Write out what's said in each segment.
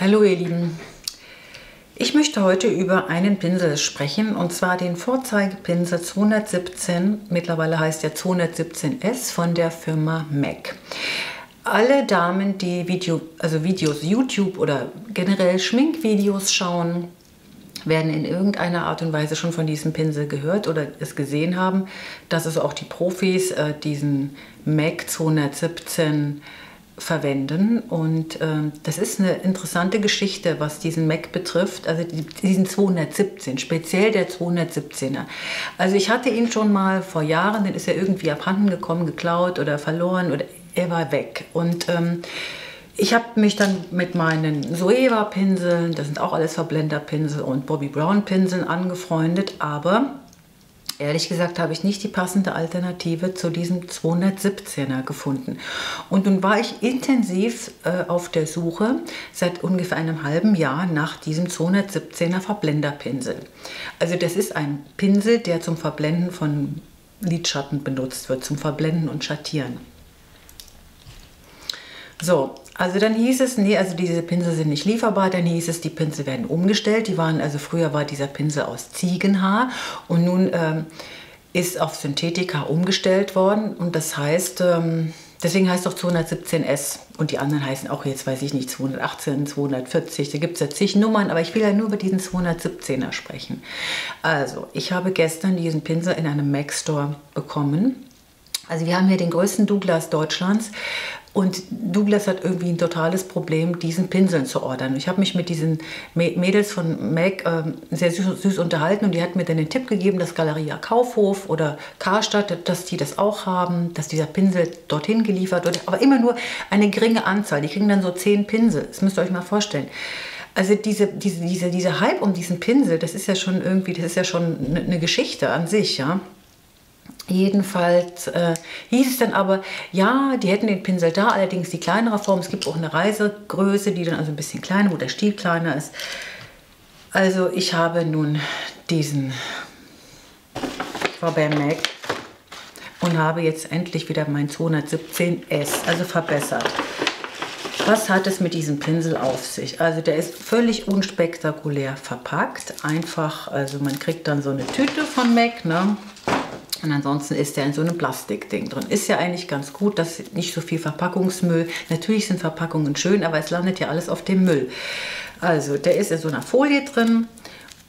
Hallo ihr Lieben, ich möchte heute über einen Pinsel sprechen und zwar den Vorzeigepinsel 217, mittlerweile heißt er 217S von der Firma MAC. Alle Damen, die Video, also Videos YouTube oder generell Schminkvideos schauen, werden in irgendeiner Art und Weise schon von diesem Pinsel gehört oder es gesehen haben, dass es auch die Profis äh, diesen MAC 217 verwenden. Und äh, das ist eine interessante Geschichte, was diesen Mac betrifft, also diesen 217, speziell der 217er. Also ich hatte ihn schon mal vor Jahren, dann ist er irgendwie abhanden gekommen, geklaut oder verloren oder er war weg. Und ähm, ich habe mich dann mit meinen Zoeva-Pinseln, das sind auch alles Verblender-Pinsel und Bobby Brown-Pinseln angefreundet, aber ehrlich gesagt habe ich nicht die passende Alternative zu diesem 217er gefunden. Und nun war ich intensiv äh, auf der Suche seit ungefähr einem halben Jahr nach diesem 217er Verblenderpinsel. Also das ist ein Pinsel, der zum Verblenden von Lidschatten benutzt wird, zum Verblenden und Schattieren. So, also dann hieß es, nee, also diese Pinsel sind nicht lieferbar, dann hieß es, die Pinsel werden umgestellt. Die waren, also früher war dieser Pinsel aus Ziegenhaar und nun ähm, ist auf Synthetika umgestellt worden und das heißt, ähm, deswegen heißt es auch 217S und die anderen heißen auch jetzt, weiß ich nicht, 218, 240, da gibt es ja zig Nummern, aber ich will ja nur über diesen 217er sprechen. Also, ich habe gestern diesen Pinsel in einem Mac Store bekommen. Also wir haben hier den größten Douglas Deutschlands und Douglas hat irgendwie ein totales Problem, diesen Pinseln zu ordern. Ich habe mich mit diesen Mädels von MAC äh, sehr süß, süß, unterhalten und die hat mir dann den Tipp gegeben, dass Galeria Kaufhof oder Karstadt, dass die das auch haben, dass dieser Pinsel dorthin geliefert wird. Aber immer nur eine geringe Anzahl. Die kriegen dann so zehn Pinsel. Das müsst ihr euch mal vorstellen. Also diese, diese, diese, dieser Hype um diesen Pinsel, das ist ja schon irgendwie, das ist ja schon eine, eine Geschichte an sich, ja. Jedenfalls äh, hieß es dann aber, ja, die hätten den Pinsel da, allerdings die kleinere Form. Es gibt auch eine Reisegröße, die dann also ein bisschen kleiner, wo der Stiel kleiner ist. Also ich habe nun diesen VB Mac und habe jetzt endlich wieder mein 217S, also verbessert. Was hat es mit diesem Pinsel auf sich? Also der ist völlig unspektakulär verpackt. Einfach, also man kriegt dann so eine Tüte von MAC, ne? Und ansonsten ist der in so einem Plastikding drin. Ist ja eigentlich ganz gut, dass nicht so viel Verpackungsmüll. Natürlich sind Verpackungen schön, aber es landet ja alles auf dem Müll. Also der ist in so einer Folie drin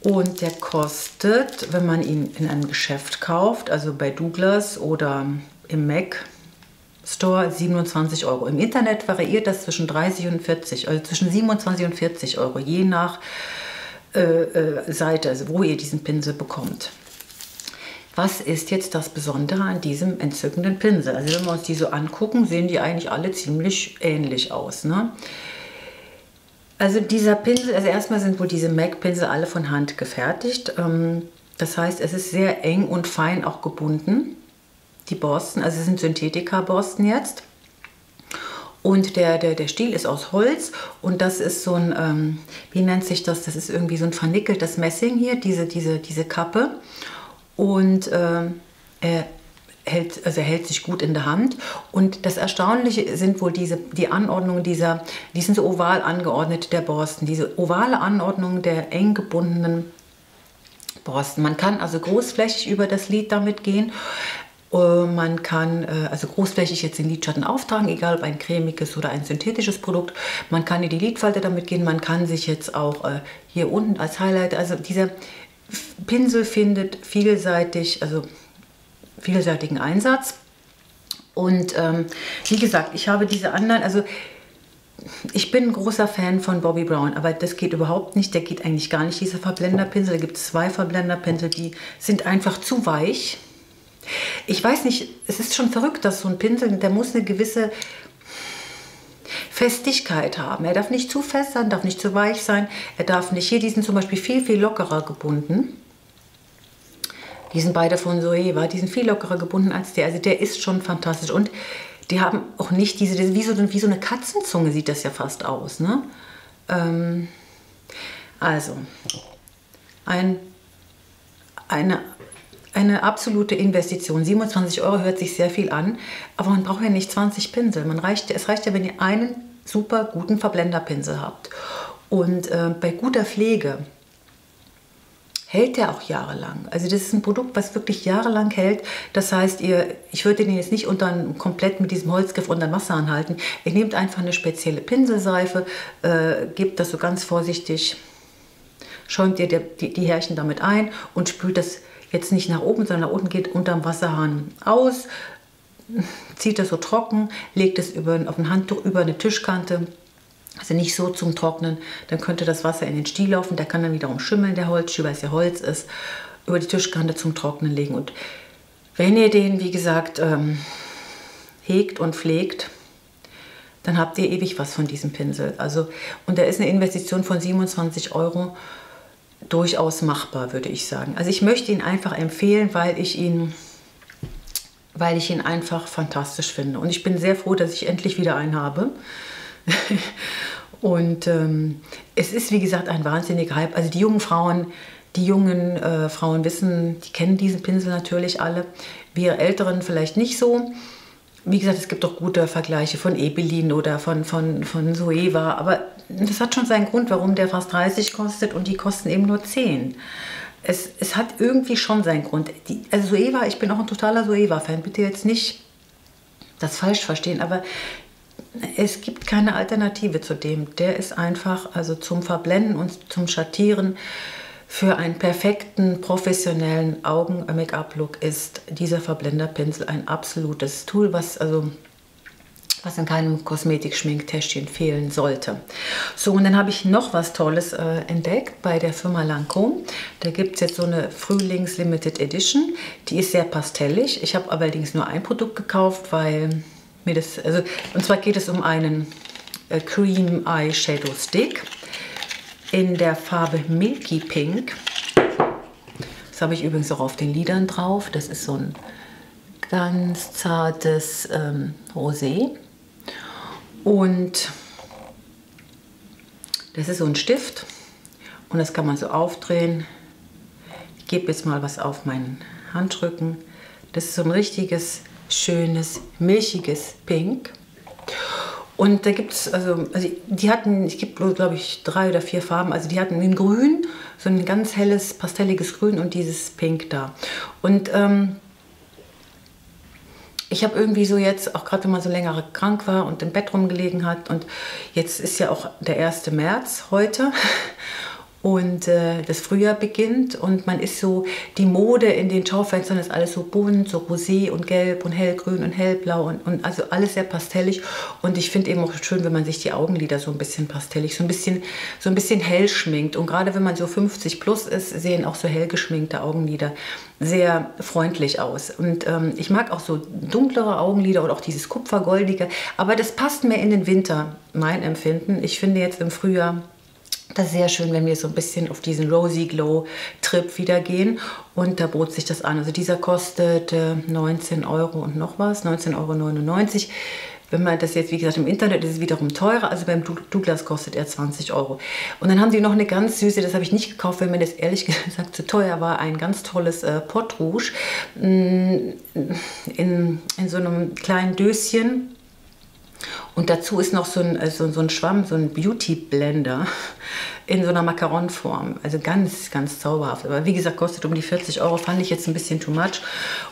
und der kostet, wenn man ihn in einem Geschäft kauft, also bei Douglas oder im Mac Store 27 Euro. Im Internet variiert das zwischen 30 und 40, also zwischen 27 und 40 Euro, je nach äh, äh, Seite, also wo ihr diesen Pinsel bekommt. Was ist jetzt das Besondere an diesem entzückenden Pinsel? Also wenn wir uns die so angucken, sehen die eigentlich alle ziemlich ähnlich aus. Ne? Also dieser Pinsel, also erstmal sind wohl diese MAC-Pinsel alle von Hand gefertigt. Ähm, das heißt, es ist sehr eng und fein auch gebunden. Die Borsten, also es sind Synthetika-Borsten jetzt. Und der, der, der Stiel ist aus Holz und das ist so ein, ähm, wie nennt sich das? Das ist irgendwie so ein vernickeltes Messing hier, diese, diese, diese Kappe und äh, er hält, also er hält sich gut in der Hand. Und das Erstaunliche sind wohl diese, die Anordnungen dieser, die sind so oval angeordnet der Borsten, diese ovale Anordnung der eng gebundenen Borsten. Man kann also großflächig über das Lid damit gehen. Äh, man kann äh, also großflächig jetzt den Lidschatten auftragen, egal ob ein cremiges oder ein synthetisches Produkt. Man kann in die Lidfalte damit gehen. Man kann sich jetzt auch äh, hier unten als Highlight, also dieser Pinsel findet vielseitig, also vielseitigen Einsatz. Und ähm, wie gesagt, ich habe diese anderen, also ich bin ein großer Fan von Bobby Brown, aber das geht überhaupt nicht. Der geht eigentlich gar nicht, dieser Verblenderpinsel. Da gibt es zwei Verblenderpinsel, die sind einfach zu weich. Ich weiß nicht, es ist schon verrückt, dass so ein Pinsel, der muss eine gewisse Festigkeit haben. Er darf nicht zu fest sein, darf nicht zu weich sein. Er darf nicht, hier, die sind zum Beispiel viel, viel lockerer gebunden. Die sind beide von Soeva, die sind viel lockerer gebunden als der. Also der ist schon fantastisch. Und die haben auch nicht diese, wie so, wie so eine Katzenzunge sieht das ja fast aus. Ne? Ähm, also, ein, eine, eine absolute Investition. 27 Euro hört sich sehr viel an, aber man braucht ja nicht 20 Pinsel. Man reicht, es reicht ja, wenn ihr einen super guten Verblenderpinsel habt. Und äh, bei guter Pflege hält der auch jahrelang. Also das ist ein Produkt, was wirklich jahrelang hält. Das heißt, ihr, ich würde den jetzt nicht unter komplett mit diesem Holzgriff unter Wasser anhalten. Ihr nehmt einfach eine spezielle Pinselseife, äh, gebt das so ganz vorsichtig, schäumt ihr die, die, die Härchen damit ein und spült das jetzt nicht nach oben, sondern nach unten geht unterm Wasserhahn aus, zieht das so trocken, legt es über, auf ein Handtuch über eine Tischkante also nicht so zum Trocknen, dann könnte das Wasser in den Stiel laufen, der kann dann wiederum schimmeln, der Holzstiel, weil es ja Holz ist, über die Tischkante zum Trocknen legen. Und wenn ihr den, wie gesagt, ähm, hegt und pflegt, dann habt ihr ewig was von diesem Pinsel. Also, und da ist eine Investition von 27 Euro durchaus machbar, würde ich sagen. Also ich möchte ihn einfach empfehlen, weil ich ihn, weil ich ihn einfach fantastisch finde. Und ich bin sehr froh, dass ich endlich wieder einen habe. und ähm, es ist, wie gesagt, ein wahnsinniger Hype. Also die jungen Frauen, die jungen äh, Frauen wissen, die kennen diesen Pinsel natürlich alle. Wir Älteren vielleicht nicht so. Wie gesagt, es gibt auch gute Vergleiche von Ebelin oder von, von, von Sueva, aber das hat schon seinen Grund, warum der fast 30 kostet und die kosten eben nur 10. Es, es hat irgendwie schon seinen Grund. Die, also Sueva, ich bin auch ein totaler Sueva-Fan, bitte jetzt nicht das falsch verstehen, aber es gibt keine Alternative zu dem. Der ist einfach also zum Verblenden und zum Schattieren für einen perfekten professionellen Augen-Make-up-Look ist dieser Verblenderpinsel ein absolutes Tool, was also was in keinem Kosmetik-Schminktäschchen fehlen sollte. So, und dann habe ich noch was Tolles äh, entdeckt bei der Firma Lancome. Da gibt es jetzt so eine Frühlings-Limited Edition. Die ist sehr pastellig. Ich habe allerdings nur ein Produkt gekauft, weil mir das, also, und zwar geht es um einen äh, Cream Eye Shadow Stick in der Farbe Milky Pink. Das habe ich übrigens auch auf den Lidern drauf. Das ist so ein ganz zartes ähm, Rosé. Und das ist so ein Stift und das kann man so aufdrehen. Ich gebe jetzt mal was auf meinen Handrücken. Das ist so ein richtiges schönes, milchiges Pink. Und da gibt es, also, also die hatten, ich gibt glaube ich drei oder vier Farben, also die hatten in Grün, so ein ganz helles, pastelliges Grün und dieses Pink da. Und ähm, ich habe irgendwie so jetzt, auch gerade wenn man so länger krank war und im Bett rumgelegen hat und jetzt ist ja auch der 1. März heute und äh, das Frühjahr beginnt und man ist so, die Mode in den Schaufenstern ist alles so bunt, so rosé und gelb und hellgrün und hellblau und, und also alles sehr pastellig. Und ich finde eben auch schön, wenn man sich die Augenlider so ein bisschen pastellig, so ein bisschen, so ein bisschen hell schminkt. Und gerade wenn man so 50 plus ist, sehen auch so hell geschminkte Augenlider sehr freundlich aus. Und ähm, ich mag auch so dunklere Augenlider oder auch dieses kupfergoldige, aber das passt mehr in den Winter, mein Empfinden. Ich finde jetzt im Frühjahr das ist sehr schön, wenn wir so ein bisschen auf diesen Rosy Glow Trip wieder gehen. Und da bot sich das an. Also dieser kostet äh, 19 Euro und noch was, 19,99 Euro. Wenn man das jetzt, wie gesagt, im Internet ist es wiederum teurer. Also beim Douglas kostet er 20 Euro. Und dann haben die noch eine ganz süße, das habe ich nicht gekauft, weil mir das ehrlich gesagt zu teuer war, ein ganz tolles äh, Pot Rouge mm, in, in so einem kleinen Döschen und dazu ist noch so ein, äh, so, so ein Schwamm, so ein Beauty Blender in so einer Macaron-Form. Also ganz, ganz zauberhaft. Aber wie gesagt, kostet um die 40 Euro, fand ich jetzt ein bisschen too much.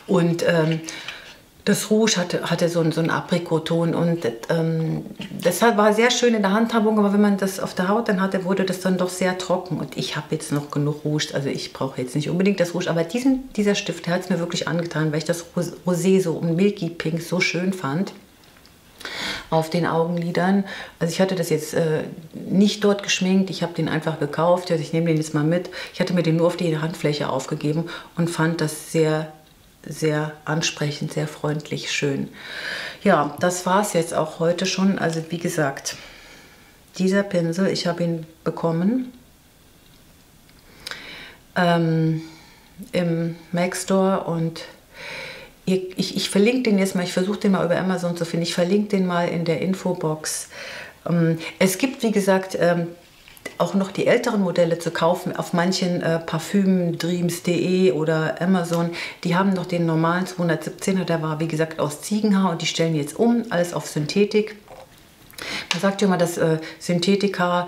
Und ähm, das Rouge hatte, hatte so, einen, so einen Aprikoton und ähm, das war sehr schön in der Handhabung, aber wenn man das auf der Haut dann hatte, wurde das dann doch sehr trocken und ich habe jetzt noch genug Rouge, also ich brauche jetzt nicht unbedingt das Rouge, aber diesen, dieser Stift, hat es mir wirklich angetan, weil ich das Rosé so um Milky Pink so schön fand auf den Augenlidern. Also ich hatte das jetzt äh, nicht dort geschminkt, ich habe den einfach gekauft. Also ich nehme den jetzt mal mit. Ich hatte mir den nur auf die Handfläche aufgegeben und fand das sehr, sehr ansprechend, sehr freundlich, schön. Ja, das war es jetzt auch heute schon. Also wie gesagt, dieser Pinsel, ich habe ihn bekommen ähm, im Mac Store und ich, ich verlinke den jetzt mal, ich versuche den mal über Amazon zu finden. Ich verlinke den mal in der Infobox. Ähm, es gibt, wie gesagt, ähm, auch noch die älteren Modelle zu kaufen auf manchen äh, Parfümdreams.de oder Amazon. Die haben noch den normalen 217er, der war wie gesagt aus Ziegenhaar und die stellen jetzt um, alles auf Synthetik. Man sagt ja immer, dass äh, Synthetika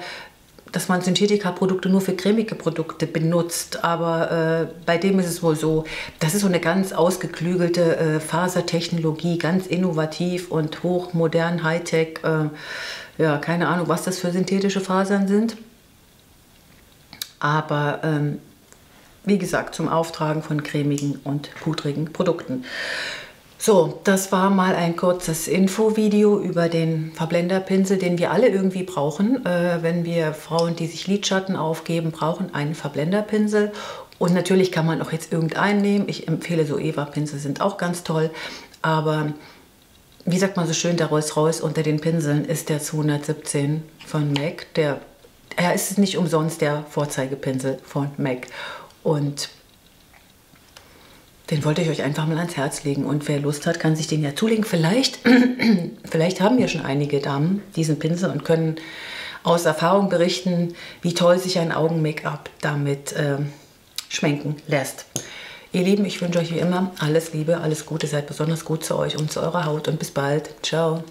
dass man Synthetika-Produkte nur für cremige Produkte benutzt. Aber äh, bei dem ist es wohl so, das ist so eine ganz ausgeklügelte äh, Fasertechnologie, ganz innovativ und hochmodern, Hightech. Äh, ja, keine Ahnung, was das für synthetische Fasern sind. Aber ähm, wie gesagt, zum Auftragen von cremigen und pudrigen Produkten. So, das war mal ein kurzes Infovideo über den Verblenderpinsel, den wir alle irgendwie brauchen. Äh, wenn wir Frauen, die sich Lidschatten aufgeben, brauchen einen Verblenderpinsel. Und natürlich kann man auch jetzt irgendeinen nehmen. Ich empfehle so Eva-Pinsel, sind auch ganz toll. Aber wie sagt man so schön, der Rolls-Royce unter den Pinseln ist der 217 von MAC. Der, er ist nicht umsonst der Vorzeigepinsel von MAC. Und den wollte ich euch einfach mal ans Herz legen. Und wer Lust hat, kann sich den ja zulegen. Vielleicht, vielleicht haben ja schon einige Damen diesen Pinsel und können aus Erfahrung berichten, wie toll sich ein Augen-Make-up damit äh, schwenken lässt. Ihr Lieben, ich wünsche euch wie immer alles Liebe, alles Gute, seid besonders gut zu euch und zu eurer Haut und bis bald. Ciao.